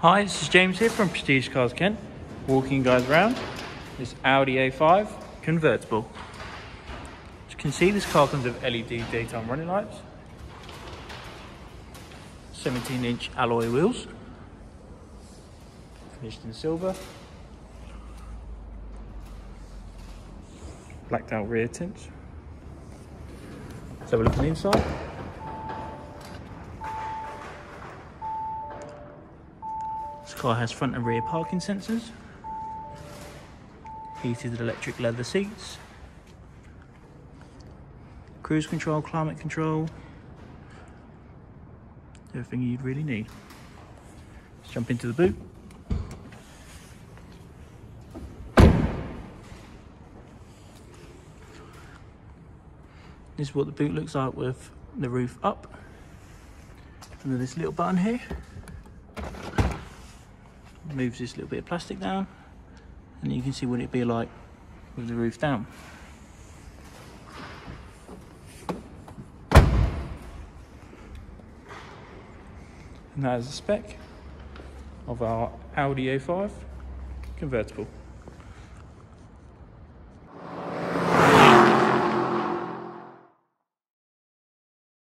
Hi, this is James here from Prestige Cars Kent, walking you guys around this Audi A5 convertible. As you can see, this car comes with LED daytime running lights, 17 inch alloy wheels, finished in silver, blacked out rear tints. Let's have a look on the inside. This car has front and rear parking sensors, heated electric leather seats, cruise control, climate control, everything you'd really need. Let's jump into the boot. This is what the boot looks like with the roof up. And then this little button here moves this little bit of plastic down and you can see what it'd be like with the roof down. And that is the spec of our Audi A5 convertible.